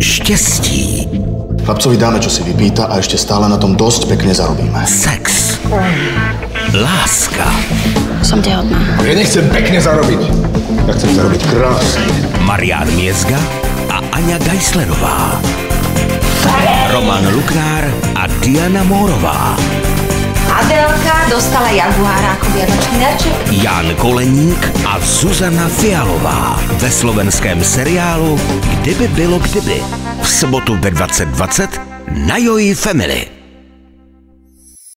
štěstí, Chlapcovi dáme, čo si vypýta a ešte stále na tom dosť pekne zarobíme. sex, láska, Som tehotná. Ja nechcem pekne zarobiť. Ja chcem zarobiť krásne. Marian Miezga a Aňa Geislerová. Roman Luknár a Diana Mórová. Adelka dostala Jaguára ako vianočný darček. Jan Koleník a Zuzana Fialová ve slovenském seriálu Kdyby bylo kdyby. V sobotu ve 2020 na Joji Family.